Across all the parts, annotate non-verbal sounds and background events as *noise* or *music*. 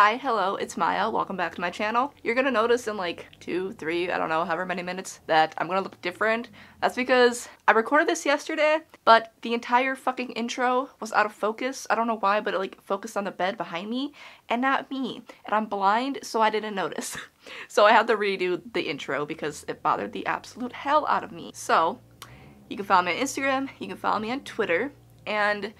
Hi, hello, it's Maia. Welcome back to my channel. You're gonna notice in like two, three, I don't know, however many minutes that I'm gonna look different. That's because I recorded this yesterday, but the entire fucking intro was out of focus. I don't know why, but it like focused on the bed behind me and not me. And I'm blind, so I didn't notice. *laughs* so I had to redo the intro because it bothered the absolute hell out of me. So, you can follow me on Instagram, you can follow me on Twitter, and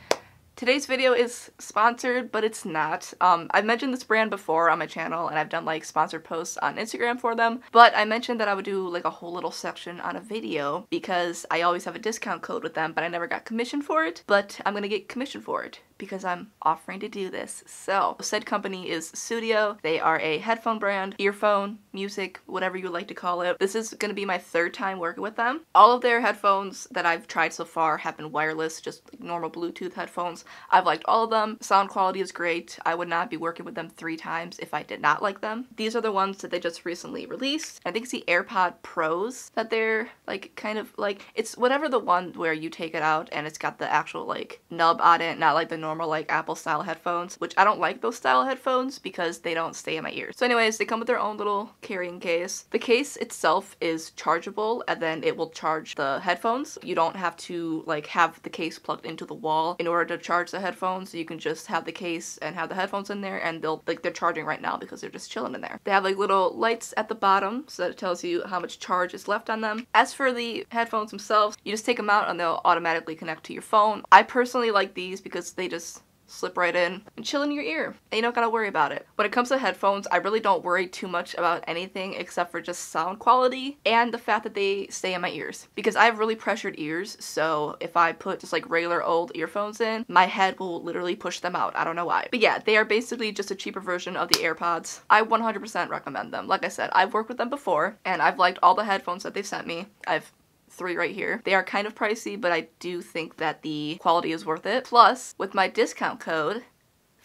Today's video is sponsored, but it's not. Um, I've mentioned this brand before on my channel and I've done like sponsored posts on Instagram for them, but I mentioned that I would do like a whole little section on a video because I always have a discount code with them, but I never got commission for it, but I'm gonna get commission for it because I'm offering to do this. So, said company is Sudio. They are a headphone brand, earphone, music, whatever you like to call it. This is going to be my third time working with them. All of their headphones that I've tried so far have been wireless, just like normal Bluetooth headphones. I've liked all of them. Sound quality is great. I would not be working with them three times if I did not like them. These are the ones that they just recently released. I think it's the AirPod Pros that they're like kind of like, it's whatever the one where you take it out and it's got the actual like nub on it, not like the normal like Apple style headphones, which I don't like those style headphones because they don't stay in my ears. So anyways, they come with their own little carrying case. The case itself is chargeable and then it will charge the headphones. You don't have to like have the case plugged into the wall in order to charge the headphones. You can just have the case and have the headphones in there and they'll like they're charging right now because they're just chilling in there. They have like little lights at the bottom so that it tells you how much charge is left on them. As for the headphones themselves, you just take them out and they'll automatically connect to your phone. I personally like these because they just slip right in and chill in your ear and you don't gotta worry about it. When it comes to headphones, I really don't worry too much about anything except for just sound quality and the fact that they stay in my ears because I have really pressured ears so if I put just like regular old earphones in, my head will literally push them out. I don't know why. But yeah, they are basically just a cheaper version of the AirPods. I 100% recommend them. Like I said, I've worked with them before and I've liked all the headphones that they've sent me. I've three right here. They are kind of pricey, but I do think that the quality is worth it. Plus, with my discount code,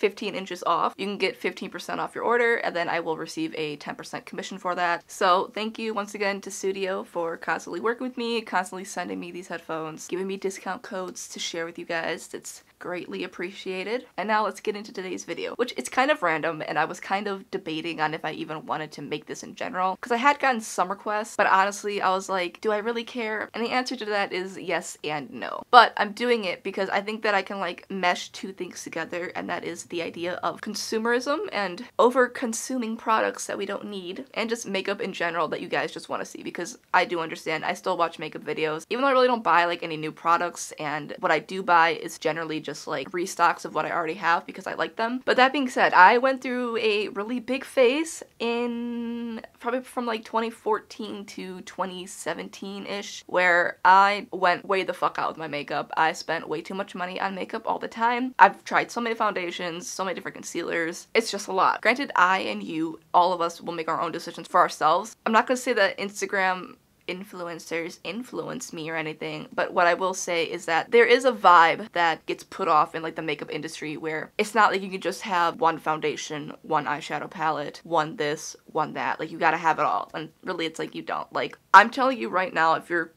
15 inches off. You can get 15% off your order and then I will receive a 10% commission for that. So thank you once again to Sudio for constantly working with me, constantly sending me these headphones, giving me discount codes to share with you guys. It's greatly appreciated. And now let's get into today's video, which it's kind of random and I was kind of debating on if I even wanted to make this in general because I had gotten some requests, but honestly I was like, do I really care? And the answer to that is yes and no. But I'm doing it because I think that I can like mesh two things together and that is the idea of consumerism and over consuming products that we don't need and just makeup in general that you guys just want to see because I do understand I still watch makeup videos even though I really don't buy like any new products and what I do buy is generally just like restocks of what I already have because I like them. But that being said, I went through a really big phase in probably from like 2014 to 2017-ish where I went way the fuck out with my makeup. I spent way too much money on makeup all the time. I've tried so many foundations, so many different concealers. It's just a lot. Granted, I and you, all of us will make our own decisions for ourselves. I'm not gonna say that Instagram influencers influence me or anything, but what I will say is that there is a vibe that gets put off in like the makeup industry where it's not like you can just have one foundation, one eyeshadow palette, one this, one that. Like you gotta have it all. And really it's like you don't. Like I'm telling you right now, if you're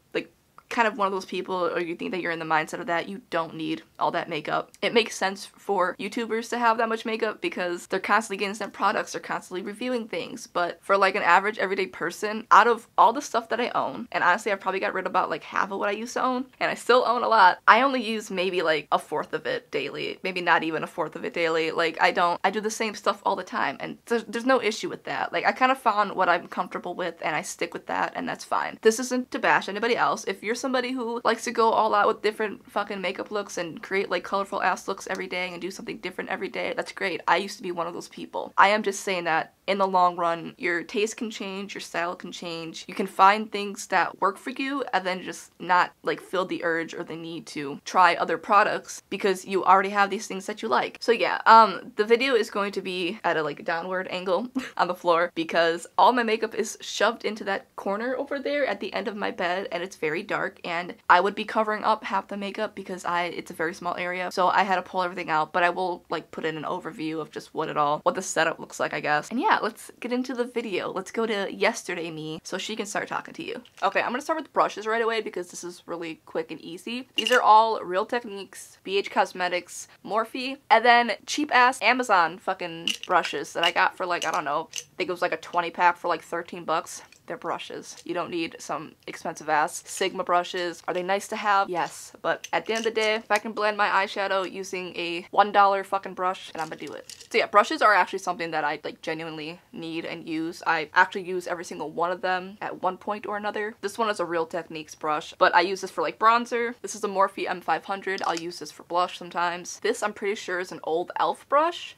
kind of one of those people or you think that you're in the mindset of that, you don't need all that makeup. It makes sense for YouTubers to have that much makeup because they're constantly getting sent products, they're constantly reviewing things. But for like an average everyday person, out of all the stuff that I own, and honestly I've probably got rid of about like half of what I used to own, and I still own a lot, I only use maybe like a fourth of it daily. Maybe not even a fourth of it daily. Like I don't, I do the same stuff all the time and there's, there's no issue with that. Like I kind of found what I'm comfortable with and I stick with that and that's fine. This isn't to bash anybody else. If you're somebody who likes to go all out with different fucking makeup looks and create like colorful ass looks every day and do something different every day, that's great. I used to be one of those people. I am just saying that in the long run, your taste can change, your style can change. You can find things that work for you and then just not like feel the urge or the need to try other products because you already have these things that you like. So yeah, um, the video is going to be at a like downward angle *laughs* on the floor because all my makeup is shoved into that corner over there at the end of my bed and it's very dark and I would be covering up half the makeup because I it's a very small area so I had to pull everything out but I will like put in an overview of just what it all what the setup looks like I guess and yeah yeah, let's get into the video. Let's go to yesterday me so she can start talking to you. Okay, I'm gonna start with brushes right away because this is really quick and easy. These are all Real Techniques, BH Cosmetics, Morphe, and then cheap ass Amazon fucking brushes that I got for like, I don't know, I think it was like a 20 pack for like 13 bucks they're brushes. You don't need some expensive ass Sigma brushes. Are they nice to have? Yes. But at the end of the day, if I can blend my eyeshadow using a $1 fucking brush, then I'm gonna do it. So yeah, brushes are actually something that I like genuinely need and use. I actually use every single one of them at one point or another. This one is a Real Techniques brush, but I use this for like bronzer. This is a Morphe M500. I'll use this for blush sometimes. This I'm pretty sure is an old e.l.f. brush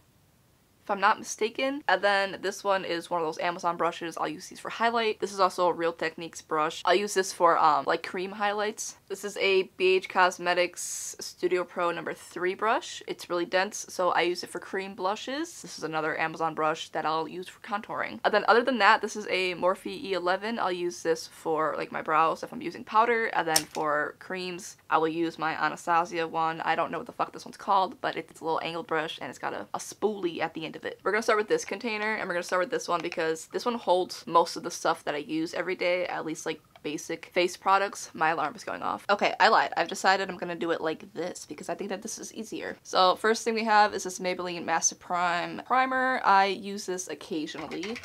if I'm not mistaken. And then this one is one of those Amazon brushes. I'll use these for highlight. This is also a Real Techniques brush. I'll use this for um, like cream highlights. This is a BH Cosmetics Studio Pro number 3 brush. It's really dense, so I use it for cream blushes. This is another Amazon brush that I'll use for contouring. And then other than that, this is a Morphe E11. I'll use this for like my brows if I'm using powder. And then for creams, I will use my Anastasia one. I don't know what the fuck this one's called, but it's a little angled brush and it's got a, a spoolie at the end of it. We're gonna start with this container and we're gonna start with this one because this one holds most of the stuff that I use every day, at least like basic face products. My alarm is going off. Okay, I lied. I've decided I'm gonna do it like this because I think that this is easier. So first thing we have is this Maybelline Master Prime primer. I use this occasionally.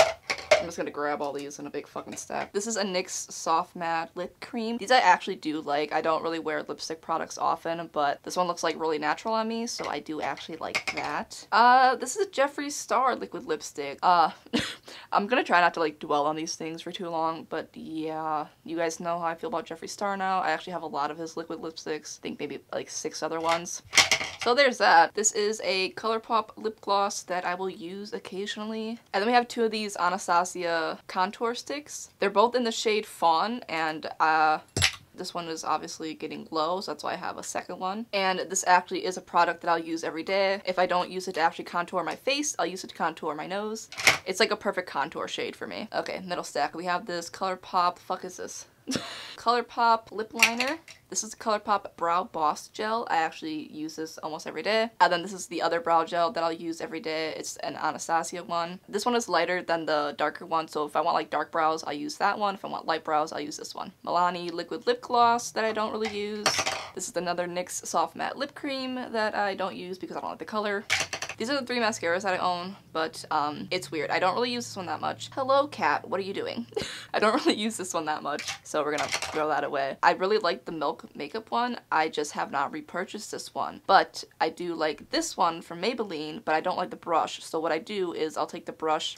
I'm just gonna grab all these in a big fucking stack. This is a NYX Soft Matte Lip Cream. These I actually do like. I don't really wear lipstick products often, but this one looks like really natural on me, so I do actually like that. Uh, this is a Jeffree Star liquid lipstick. Uh, *laughs* I'm gonna try not to like dwell on these things for too long, but yeah, you guys know how I feel about Jeffree Star now. I actually have a lot of his liquid lipsticks. I think maybe like six other ones. So there's that. This is a ColourPop lip gloss that I will use occasionally. And then we have two of these Anastasia contour sticks. They're both in the shade Fawn and uh, this one is obviously getting low, so that's why I have a second one. And this actually is a product that I'll use every day. If I don't use it to actually contour my face, I'll use it to contour my nose. It's like a perfect contour shade for me. Okay, middle stack. We have this ColourPop, fuck is this? *laughs* ColourPop lip liner. This is ColourPop Brow Boss Gel. I actually use this almost every day. And then this is the other brow gel that I'll use every day. It's an Anastasia one. This one is lighter than the darker one, so if I want like dark brows, I'll use that one. If I want light brows, I'll use this one. Milani Liquid Lip Gloss that I don't really use. This is another NYX Soft Matte Lip Cream that I don't use because I don't like the color. These are the three mascaras that I own, but um, it's weird. I don't really use this one that much. Hello, cat. What are you doing? *laughs* I don't really use this one that much, so we're gonna throw that away. I really like the Milk makeup one. I just have not repurchased this one, but I do like this one from Maybelline, but I don't like the brush. So what I do is I'll take the brush,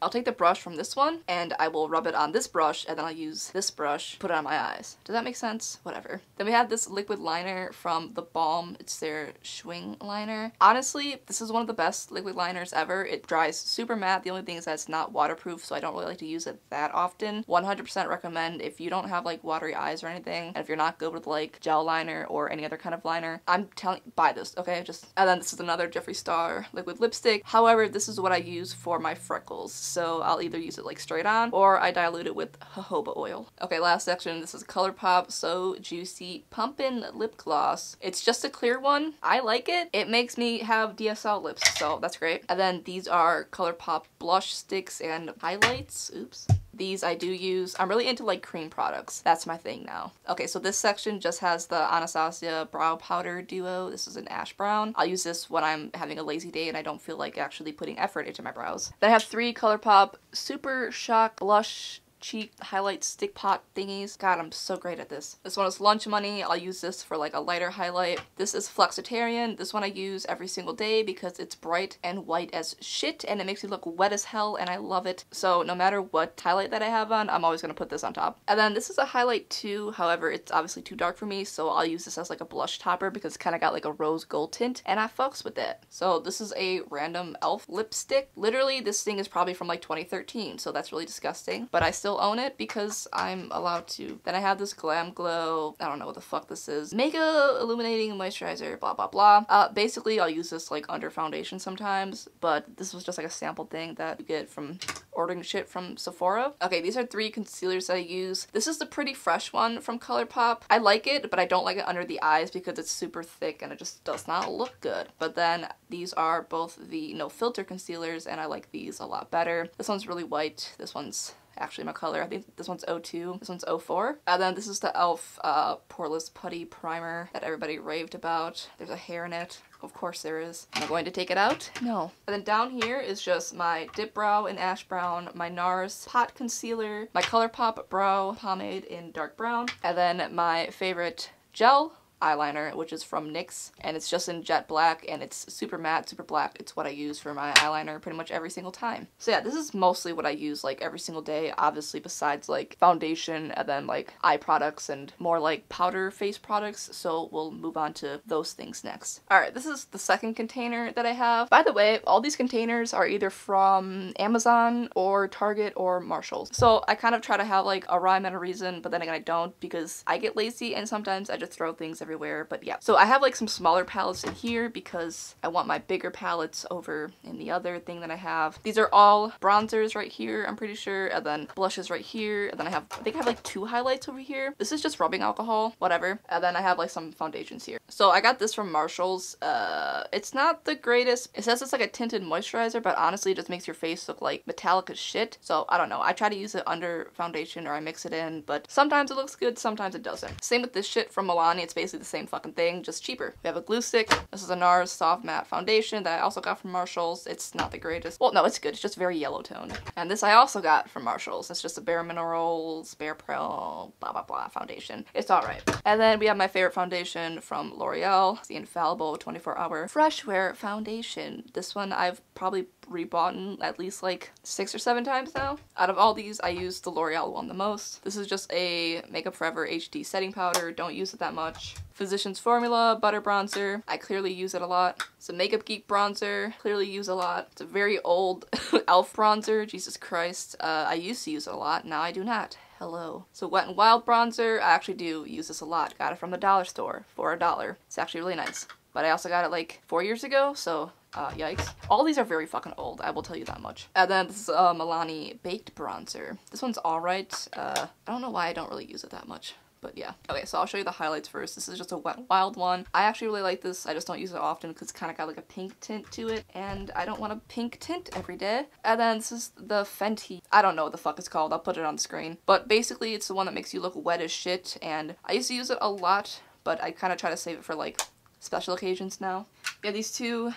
I'll take the brush from this one, and I will rub it on this brush, and then I'll use this brush, put it on my eyes. Does that make sense? Whatever. Then we have this liquid liner from The Balm. It's their Schwing liner. Honestly, this is one of the best liquid liners ever. It dries super matte. The only thing is that it's not waterproof, so I don't really like to use it that often. 100% recommend if you don't have like watery eyes or anything, and if you're not good with like gel liner or any other kind of liner, I'm telling buy this, okay? Just and then this is another Jeffree Star liquid lipstick. However, this is what I use for my freckles, so I'll either use it like straight on or I dilute it with jojoba oil. Okay, last section. This is ColourPop So Juicy Pumpin' Lip Gloss. It's just a clear one. I like it. It makes me have DSL lips, so that's great. And then these are ColourPop blush sticks and highlights. Oops. These I do use. I'm really into like cream products. That's my thing now. Okay, so this section just has the Anastasia Brow Powder Duo. This is an ash brown. I'll use this when I'm having a lazy day and I don't feel like actually putting effort into my brows. Then I have three ColourPop Super Shock Blush cheap highlight stick pot thingies. God, I'm so great at this. This one is Lunch Money. I'll use this for like a lighter highlight. This is Flexitarian. This one I use every single day because it's bright and white as shit and it makes me look wet as hell and I love it. So no matter what highlight that I have on, I'm always gonna put this on top. And then this is a highlight too. However, it's obviously too dark for me, so I'll use this as like a blush topper because it's kind of got like a rose gold tint and I fucks with it. So this is a random e.l.f. lipstick. Literally, this thing is probably from like 2013, so that's really disgusting. But I still still own it because I'm allowed to. Then I have this Glam Glow, I don't know what the fuck this is, Mega Illuminating Moisturizer, blah blah blah. Uh, basically I'll use this like under foundation sometimes, but this was just like a sample thing that you get from ordering shit from Sephora. Okay, these are three concealers that I use. This is the Pretty Fresh one from ColourPop. I like it, but I don't like it under the eyes because it's super thick and it just does not look good. But then these are both the no filter concealers and I like these a lot better. This one's really white. This one's actually my color. I think this one's 02, this one's 04. And then this is the e.l.f. Uh, Poreless Putty Primer that everybody raved about. There's a hair in it. Of course there is. Am I going to take it out? No. And then down here is just my Dip Brow in Ash Brown, my NARS Pot Concealer, my ColourPop Brow Pomade in Dark Brown, and then my favorite gel eyeliner, which is from NYX, and it's just in jet black, and it's super matte, super black. It's what I use for my eyeliner pretty much every single time. So yeah, this is mostly what I use like every single day, obviously besides like foundation and then like eye products and more like powder face products, so we'll move on to those things next. Alright, this is the second container that I have. By the way, all these containers are either from Amazon or Target or Marshalls. So I kind of try to have like a rhyme and a reason, but then again I don't because I get lazy and sometimes I just throw things everywhere everywhere, but yeah. So I have like some smaller palettes in here because I want my bigger palettes over in the other thing that I have. These are all bronzers right here, I'm pretty sure, and then blushes right here, and then I have, I think I have like two highlights over here. This is just rubbing alcohol, whatever. And then I have like some foundations here. So I got this from Marshall's. Uh, it's not the greatest. It says it's like a tinted moisturizer, but honestly it just makes your face look like metallic as shit. So I don't know. I try to use it under foundation or I mix it in, but sometimes it looks good, sometimes it doesn't. Same with this shit from Milani. It's basically the same fucking thing, just cheaper. We have a glue stick. This is a NARS Soft Matte Foundation that I also got from Marshalls. It's not the greatest. Well, no, it's good. It's just very yellow toned. And this I also got from Marshalls. It's just a Bare Minerals, Bare Pro, blah, blah, blah foundation. It's alright. And then we have my favorite foundation from L'Oreal. The Infallible 24 Hour Fresh Wear Foundation. This one I've probably rebought at least like six or seven times now. Out of all these, I use the L'Oreal one the most. This is just a Makeup Forever HD setting powder. Don't use it that much. Physicians Formula Butter Bronzer. I clearly use it a lot. It's a Makeup Geek bronzer. Clearly use a lot. It's a very old *laughs* e.l.f. bronzer. Jesus Christ. Uh, I used to use it a lot. Now I do not. Hello. So Wet n Wild bronzer. I actually do use this a lot. Got it from the dollar store for a dollar. It's actually really nice. But I also got it like four years ago, so uh, yikes. All these are very fucking old, I will tell you that much. And then this is Milani Baked Bronzer. This one's alright. Uh, I don't know why I don't really use it that much. But yeah. Okay, so I'll show you the highlights first. This is just a Wet Wild one. I actually really like this. I just don't use it often because it's kind of got like a pink tint to it. And I don't want a pink tint every day. And then this is the Fenty. I don't know what the fuck it's called. I'll put it on the screen. But basically it's the one that makes you look wet as shit. And I used to use it a lot. But I kind of try to save it for like special occasions now. Yeah, these two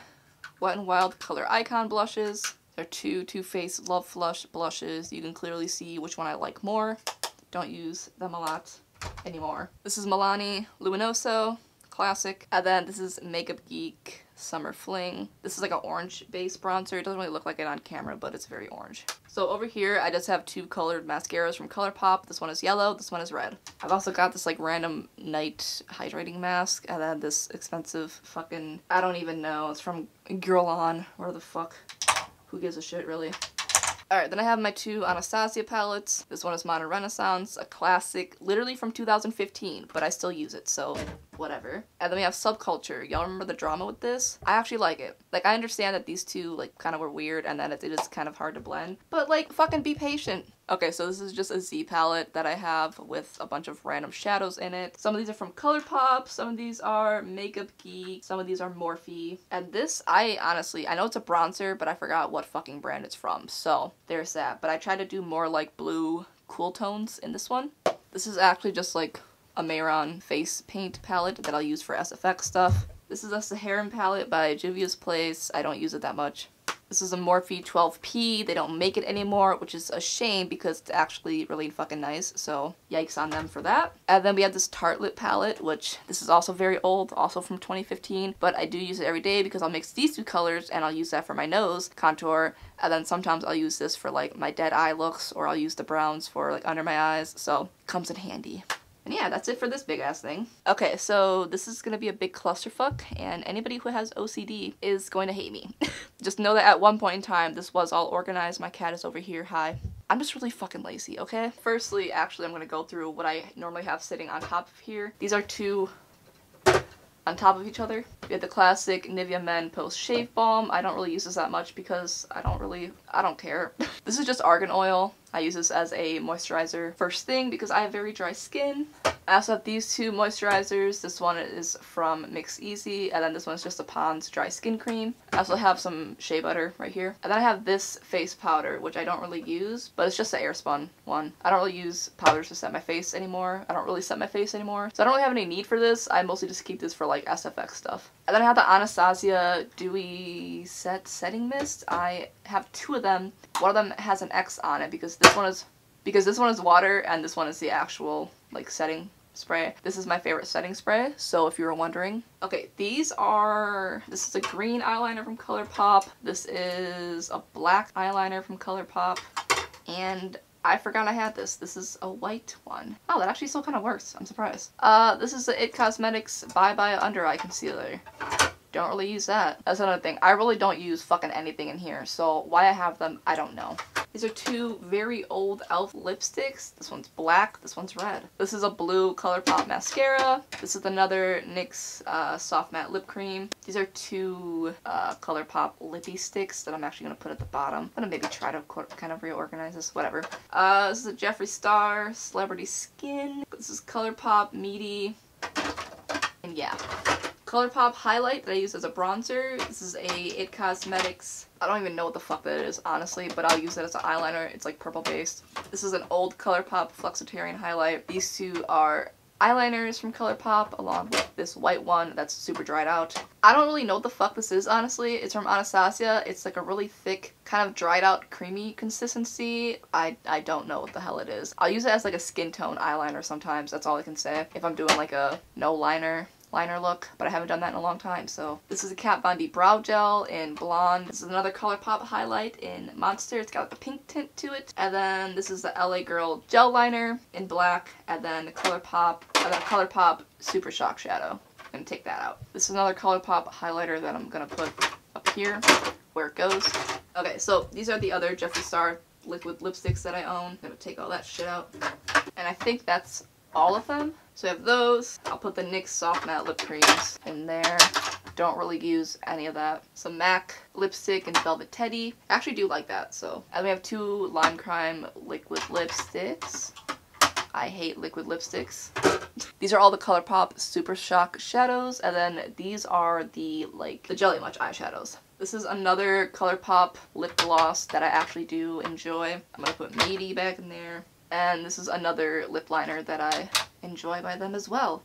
Wet n Wild Color Icon blushes. They're two Too Faced Love Flush blushes. You can clearly see which one I like more. Don't use them a lot anymore. This is Milani Luminoso, classic. And then this is Makeup Geek Summer Fling. This is like an orange base bronzer. It doesn't really look like it on camera, but it's very orange. So over here, I just have two colored mascaras from ColourPop. This one is yellow, this one is red. I've also got this like random night hydrating mask, and then this expensive fucking, I don't even know, it's from Guerlain, where the fuck, who gives a shit really. Alright, then I have my two Anastasia palettes. This one is Modern Renaissance, a classic, literally from 2015, but I still use it, so whatever. And then we have Subculture. Y'all remember the drama with this? I actually like it. Like, I understand that these two, like, kind of were weird and that it, is kind of hard to blend, but, like, fucking be patient. Okay, so this is just a Z palette that I have with a bunch of random shadows in it. Some of these are from ColourPop, some of these are Makeup Geek, some of these are Morphe. And this, I honestly, I know it's a bronzer, but I forgot what fucking brand it's from. So, there's that. But I try to do more, like, blue cool tones in this one. This is actually just, like, a Mehron face paint palette that I'll use for SFX stuff. This is a Saharan palette by Juvia's Place. I don't use it that much. This is a Morphe 12P. They don't make it anymore, which is a shame because it's actually really fucking nice. So yikes on them for that. And then we have this Tartelette palette, which this is also very old, also from 2015. But I do use it every day because I'll mix these two colors and I'll use that for my nose contour. And then sometimes I'll use this for like my dead eye looks or I'll use the browns for like under my eyes. So comes in handy. And yeah, that's it for this big ass thing. Okay, so this is gonna be a big clusterfuck, and anybody who has OCD is going to hate me. *laughs* Just know that at one point in time, this was all organized. My cat is over here. Hi. I'm just really fucking lazy, okay? Firstly, actually, I'm gonna go through what I normally have sitting on top of here. These are two on top of each other. We have the classic Nivea Men Post Shave Balm. I don't really use this that much because I don't really, I don't care. *laughs* this is just argan oil. I use this as a moisturizer first thing because I have very dry skin. I also have these two moisturizers. This one is from Mix Easy, and then this one's just a Pond's Dry Skin Cream. I also have some shea butter right here. And then I have this face powder, which I don't really use, but it's just an airspun one. I don't really use powders to set my face anymore. I don't really set my face anymore. So I don't really have any need for this. I mostly just keep this for like SFX stuff. And then I have the Anastasia Dewy Set Setting Mist. I have two of them. One of them has an X on it because this one is because this one is water and this one is the actual like setting spray. This is my favorite setting spray, so if you were wondering. Okay, these are, this is a green eyeliner from ColourPop. This is a black eyeliner from ColourPop. And I forgot I had this. This is a white one. Oh, that actually still kind of works. I'm surprised. Uh, this is the It Cosmetics Bye Bye Under Eye Concealer. Don't really use that. That's another thing. I really don't use fucking anything in here, so why I have them, I don't know. These are two very old e.l.f. lipsticks. This one's black, this one's red. This is a blue ColourPop mascara. This is another NYX uh, Soft Matte Lip Cream. These are two uh, ColourPop lippy sticks that I'm actually going to put at the bottom. I'm going to maybe try to kind of reorganize this, whatever. Uh, this is a Jeffree Star Celebrity Skin. This is ColourPop Meaty. And yeah. ColourPop highlight that I use as a bronzer. This is a It Cosmetics. I don't even know what the fuck that is, honestly, but I'll use it as an eyeliner. It's like purple based. This is an old ColourPop Flexitarian highlight. These two are eyeliners from ColourPop along with this white one that's super dried out. I don't really know what the fuck this is, honestly. It's from Anastasia. It's like a really thick, kind of dried out, creamy consistency. I, I don't know what the hell it is. I'll use it as like a skin tone eyeliner sometimes. That's all I can say. If I'm doing like a no liner liner look, but I haven't done that in a long time, so. This is a Kat Von D Brow Gel in Blonde. This is another ColourPop highlight in Monster. It's got like a pink tint to it. And then this is the LA Girl Gel Liner in black, and then the ColourPop, uh, and then ColourPop Super Shock Shadow. I'm gonna take that out. This is another ColourPop highlighter that I'm gonna put up here where it goes. Okay, so these are the other Jeffree Star liquid lipsticks that I own. I'm gonna take all that shit out. And I think that's all of them. So I have those. I'll put the NYX Soft Matte Lip Creams in there. Don't really use any of that. Some MAC lipstick and Velvet Teddy. I actually do like that, so. And we have two Lime Crime liquid lipsticks. I hate liquid lipsticks. *laughs* these are all the ColourPop Super Shock shadows, and then these are the, like, the Jelly Much eyeshadows. This is another ColourPop lip gloss that I actually do enjoy. I'm gonna put Meaty back in there. And this is another lip liner that I enjoy by them as well.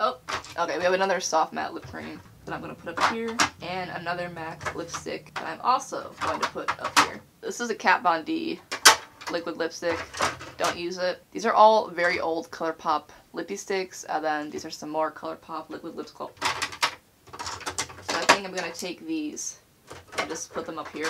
Oh, okay, we have another soft matte lip cream that I'm going to put up here, and another MAC lipstick that I'm also going to put up here. This is a Kat Von D liquid lipstick. Don't use it. These are all very old ColourPop lippy sticks, and then these are some more ColourPop liquid lip So I think I'm going to take these and just put them up here.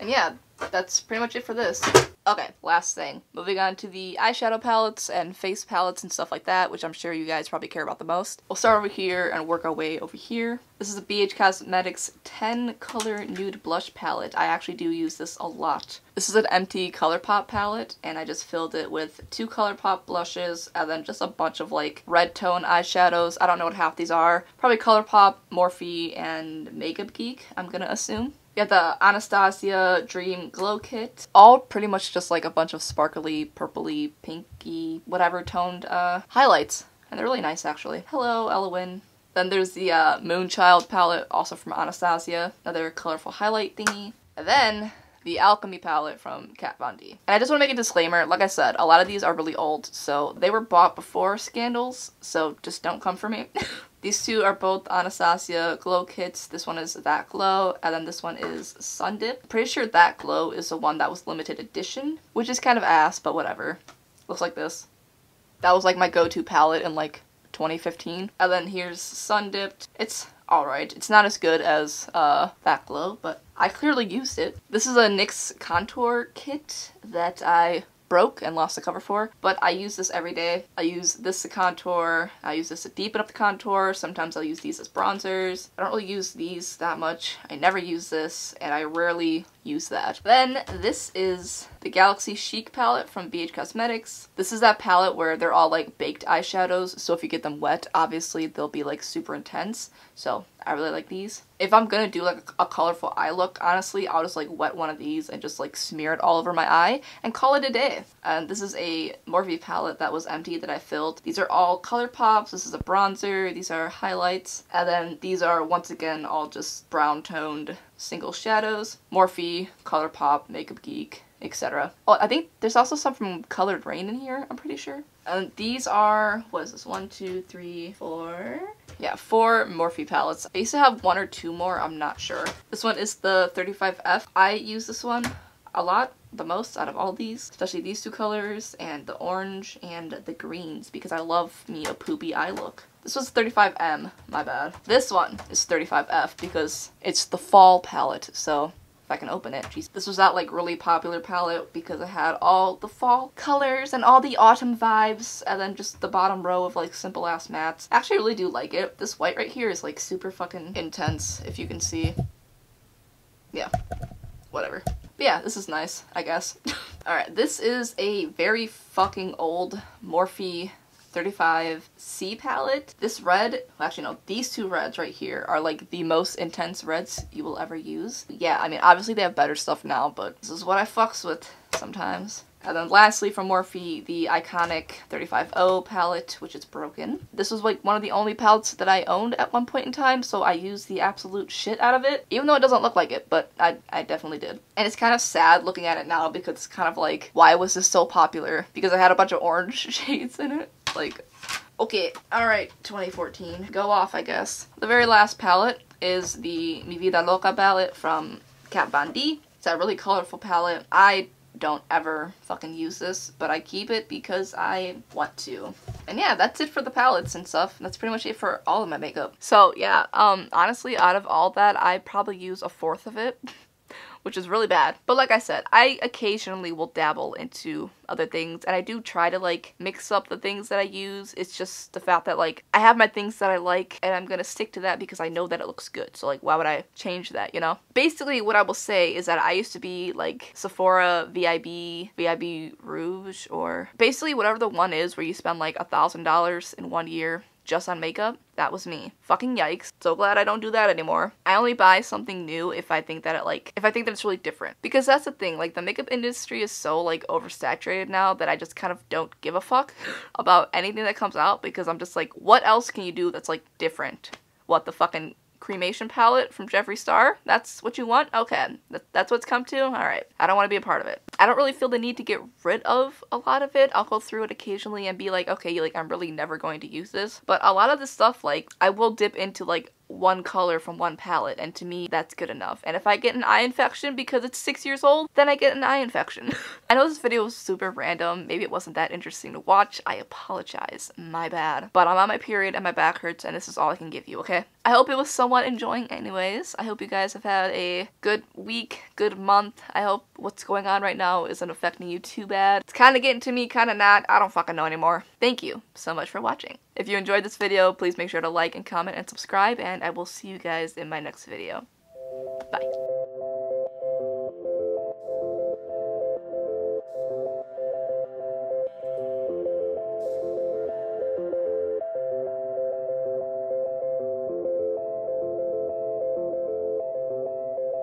And yeah, that's pretty much it for this. Okay, last thing. Moving on to the eyeshadow palettes and face palettes and stuff like that, which I'm sure you guys probably care about the most. We'll start over here and work our way over here. This is the BH Cosmetics 10 Color Nude Blush Palette. I actually do use this a lot. This is an empty ColourPop palette, and I just filled it with two ColourPop blushes, and then just a bunch of like red tone eyeshadows. I don't know what half these are. Probably ColourPop, Morphe, and Makeup Geek, I'm gonna assume. We have the Anastasia Dream Glow Kit. All pretty much just like a bunch of sparkly, purpley, pinky, whatever toned uh, highlights. And they're really nice actually. Hello, Elowin. Then there's the uh, Moonchild palette, also from Anastasia. Another colorful highlight thingy. And then the Alchemy palette from Kat Von D. And I just want to make a disclaimer, like I said, a lot of these are really old, so they were bought before Scandals, so just don't come for me. *laughs* These two are both Anastasia glow kits. This one is That Glow, and then this one is Sun Dip. Pretty sure That Glow is the one that was limited edition, which is kind of ass, but whatever. Looks like this. That was like my go-to palette in like 2015. And then here's Sun. It's alright. It's not as good as uh, Glow, but I clearly used it. This is a NYX contour kit that I broke and lost the cover for, but I use this every day. I use this to contour, I use this to deepen up the contour, sometimes I'll use these as bronzers. I don't really use these that much. I never use this, and I rarely use that. Then this is the Galaxy Chic palette from BH Cosmetics. This is that palette where they're all like baked eyeshadows, so if you get them wet, obviously they'll be like super intense. So I really like these. If I'm gonna do like a, colorful eye look, honestly, I'll just like wet one of these and just like smear it all over my eye and call it a day. And this is a Morphe palette that was empty that I filled. These are all color pops. This is a bronzer. These are highlights. And then these are once again all just brown toned single shadows. Morphe, Colourpop, Makeup Geek, etc. Oh, I think there's also some from Coloured Raine in here, I'm pretty sure. And these are, what is this, one, two, three, four? Yeah, four Morphe palettes. I used to have one or two more, I'm not sure. This one is the 35F. I use this one a lot the most out of all these, especially these two colors and the orange and the greens because I love me a poopy eye look. This was 35M, my bad. This one is 35F because it's the fall palette, so if I can open it. Jeez. This was that like really popular palette because it had all the fall colors and all the autumn vibes and then just the bottom row of like simple ass mattes. I actually really do like it. This white right here is like super fucking intense if you can see. Yeah, whatever. But yeah, this is nice, I guess. *laughs* Alright, this is a very fucking old Morphe 35C palette. This red, well, actually no, these two reds right here are like the most intense reds you will ever use. Yeah, I mean, obviously they have better stuff now, but this is what I fucks with sometimes. And then lastly from Morphe, the iconic 35O palette, which is broken. This was like one of the only palettes that I owned at one point in time, so I used the absolute shit out of it. Even though it doesn't look like it, but I, I definitely did. And it's kind of sad looking at it now because it's kind of like, why was this so popular? Because I had a bunch of orange *laughs* shades in it. Like, okay, alright, 2014. Go off, I guess. The very last palette is the Mi Vida Loca palette from Kat Von D. It's a really colorful palette. I don't ever fucking use this, but I keep it because I want to. And yeah, that's it for the palettes and stuff. That's pretty much it for all of my makeup. So yeah, um, honestly, out of all that, I probably use a fourth of it. *laughs* which is really bad. But like I said, I occasionally will dabble into other things and I do try to like mix up the things that I use. It's just the fact that like I have my things that I like and I'm gonna stick to that because I know that it looks good. So like why would I change that, you know? Basically what I will say is that I used to be like Sephora, VIB, VIB Rouge or basically whatever the one is where you spend like a thousand dollars in one year just on makeup, that was me. Fucking yikes. So glad I don't do that anymore. I only buy something new if I think that it like, if I think that it's really different. Because that's the thing, like the makeup industry is so like oversaturated now that I just kind of don't give a fuck about anything that comes out because I'm just like, what else can you do that's like different? What the fucking cremation palette from Jeffree Star. That's what you want? Okay, that's what's come to? Alright, I don't want to be a part of it. I don't really feel the need to get rid of a lot of it. I'll go through it occasionally and be like, okay, like I'm really never going to use this. But a lot of the stuff, like, I will dip into like one color from one palette and to me that's good enough. And if I get an eye infection because it's six years old then I get an eye infection. *laughs* I know this video was super random. Maybe it wasn't that interesting to watch. I apologize. My bad. But I'm on my period and my back hurts and this is all I can give you okay? I hope it was somewhat enjoying anyways. I hope you guys have had a good week good month. I hope what's going on right now isn't affecting you too bad. It's kind of getting to me kind of not. I don't fucking know anymore. Thank you so much for watching if you enjoyed this video, please make sure to like and comment and subscribe, and I will see you guys in my next video. Bye.